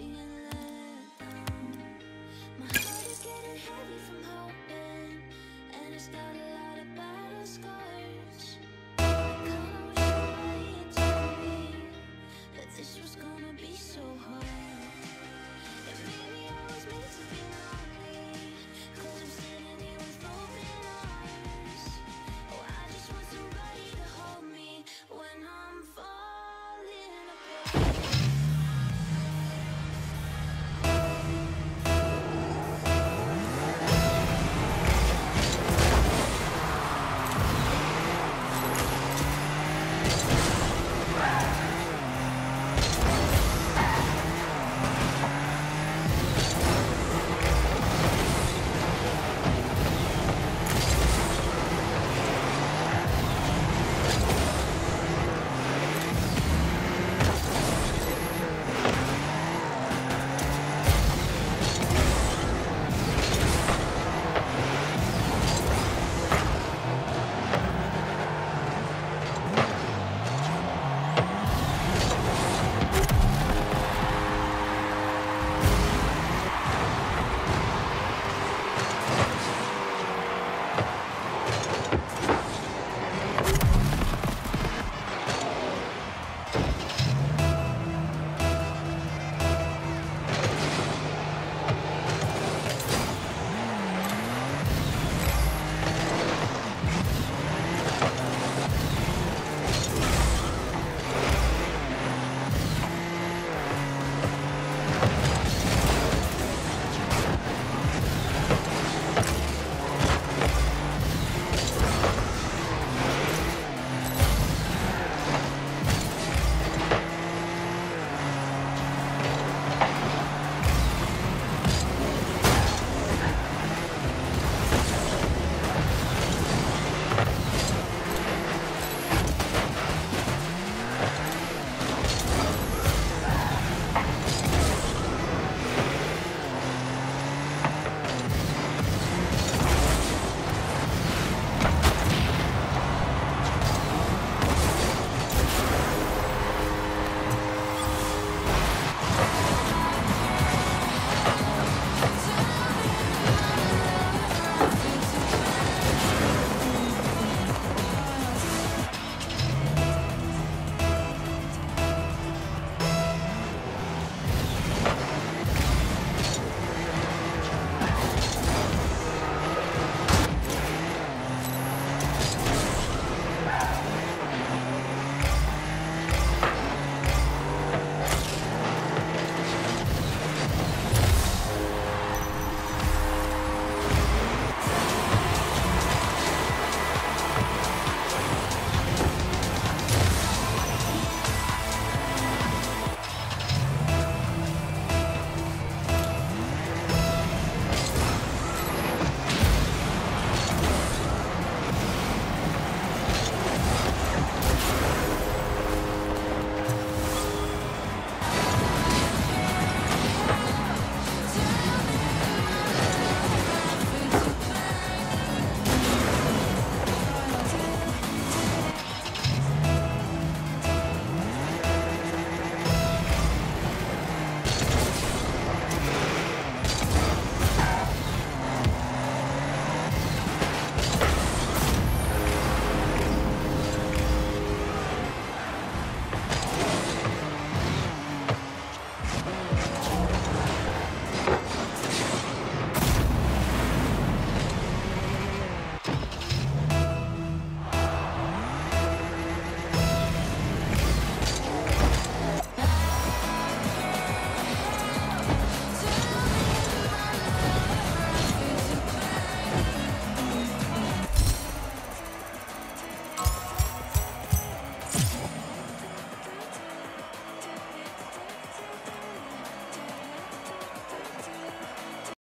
being